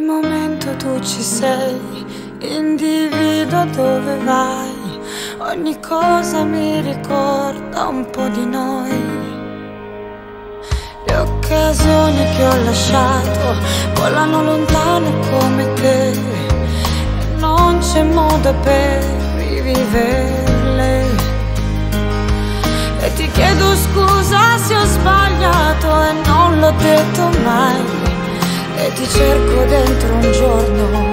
momento tu ci sei, individuo dove vai, ogni cosa mi ricorda un po' di noi. Le occasioni che ho lasciato volano lontano come te, e non c'è modo per riviverle. E ti chiedo scusa se ho sbagliato e non l'ho detto mai e ti cerco dentro un giorno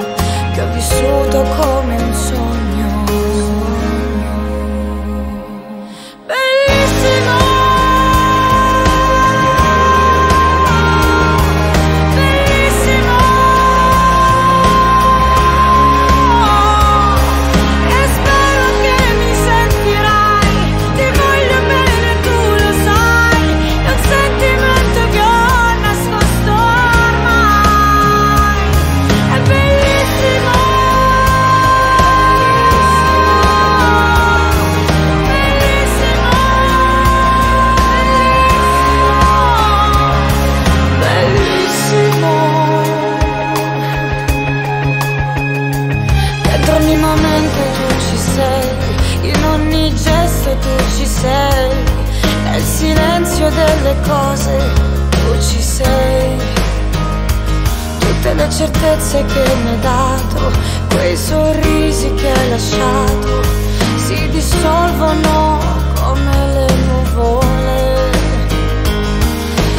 silenzio delle cose tu ci sei. Tutte le certezze che mi hai dato, quei sorrisi che hai lasciato, si dissolvono come le nuvole.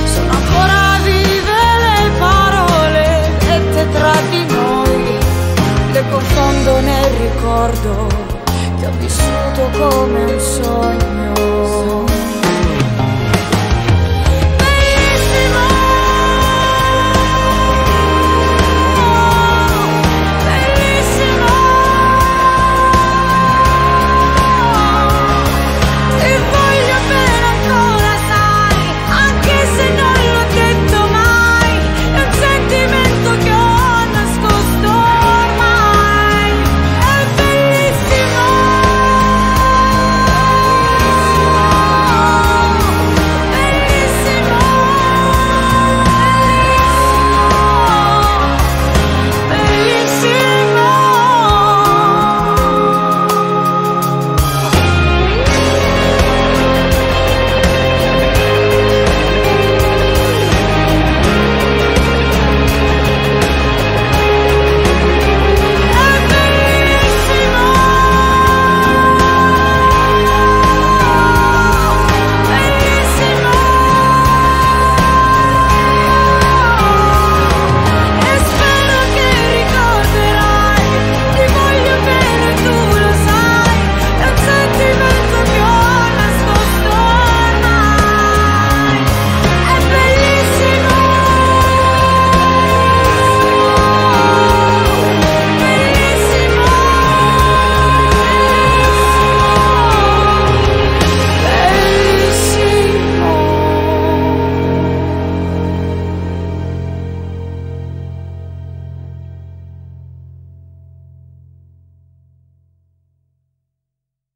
Sono ancora vive le parole dette tra di noi, le confondo nel ricordo che ho vissuto come un sogno.